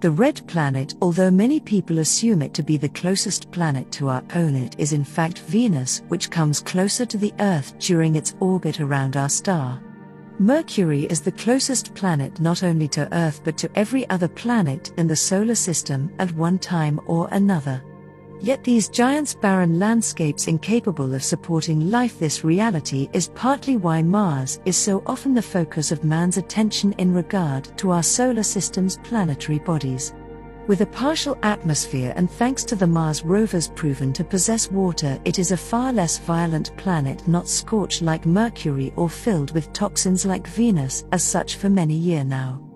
The red planet, although many people assume it to be the closest planet to our own, it is in fact Venus, which comes closer to the Earth during its orbit around our star. Mercury is the closest planet not only to Earth but to every other planet in the solar system at one time or another. Yet these giants barren landscapes incapable of supporting life this reality is partly why Mars is so often the focus of man's attention in regard to our solar system's planetary bodies. With a partial atmosphere and thanks to the Mars rovers proven to possess water, it is a far less violent planet not scorched like Mercury or filled with toxins like Venus as such for many years now.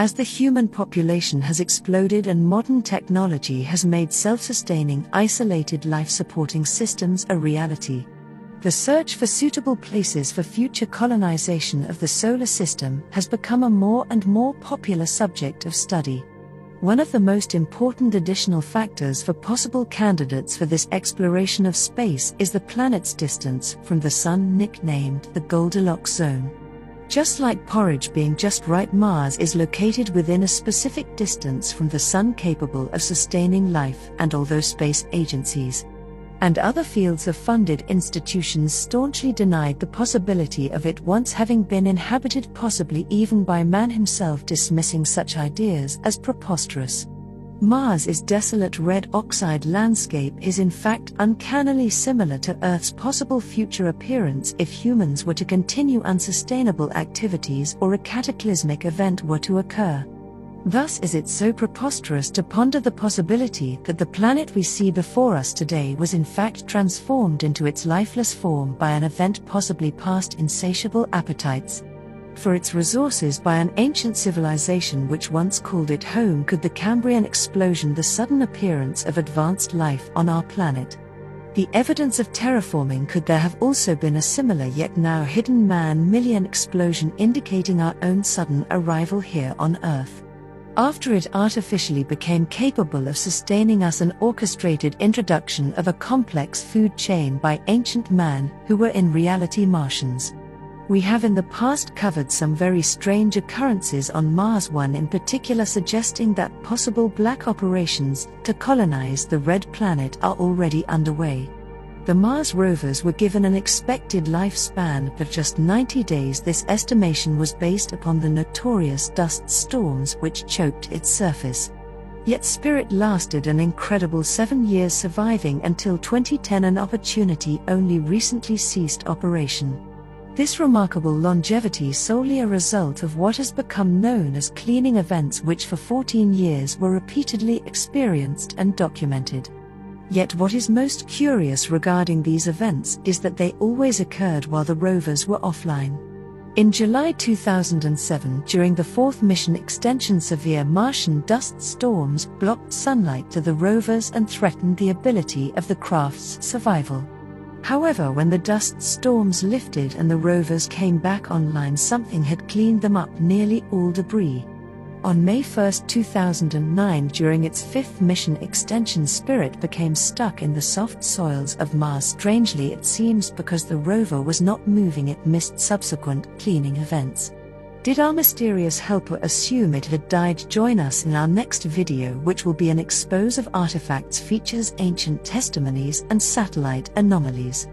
As the human population has exploded and modern technology has made self sustaining, isolated life supporting systems a reality, the search for suitable places for future colonization of the solar system has become a more and more popular subject of study. One of the most important additional factors for possible candidates for this exploration of space is the planet's distance from the Sun, nicknamed the Goldilocks zone. Just like porridge being just right, Mars is located within a specific distance from the Sun capable of sustaining life, and although space agencies and other fields of funded institutions staunchly denied the possibility of it once having been inhabited, possibly even by man himself, dismissing such ideas as preposterous. Mars' desolate red oxide landscape is in fact uncannily similar to Earth's possible future appearance if humans were to continue unsustainable activities or a cataclysmic event were to occur. Thus is it so preposterous to ponder the possibility that the planet we see before us today was in fact transformed into its lifeless form by an event possibly past insatiable appetites for its resources by an ancient civilization which once called it home. Could the Cambrian explosion the sudden appearance of advanced life on our planet? The evidence of terraforming could there have also been a similar yet now hidden mammalian explosion indicating our own sudden arrival here on Earth? After it artificially became capable of sustaining us, an orchestrated introduction of a complex food chain by ancient man who were in reality Martians. We have in the past covered some very strange occurrences on Mars, one in particular suggesting that possible black operations to colonize the red planet are already underway. The Mars rovers were given an expected lifespan of just 90 days. This estimation was based upon the notorious dust storms which choked its surface. Yet Spirit lasted an incredible seven years, surviving until 2010. An opportunity only recently ceased operation. This remarkable longevity solely a result of what has become known as cleaning events which for 14 years were repeatedly experienced and documented. Yet what is most curious regarding these events is that they always occurred while the rovers were offline. In July 2007, during the fourth mission extension, severe Martian dust storms blocked sunlight to the rovers and threatened the ability of the craft's survival. However, when the dust storms lifted and the rovers came back online, something had cleaned them up nearly all debris. On May 1, 2009, during its fifth mission extension, Spirit became stuck in the soft soils of Mars. Strangely, it seems because the rover was not moving, it missed subsequent cleaning events. Did our mysterious helper assume it had died? Join us in our next video, which will be an expose of artifacts, features ancient testimonies, and satellite anomalies.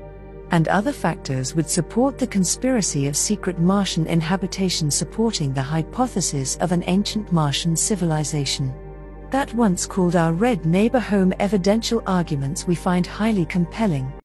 And other factors would support the conspiracy of secret Martian inhabitation, supporting the hypothesis of an ancient Martian civilization. That once called our red neighbor home evidential arguments we find highly compelling.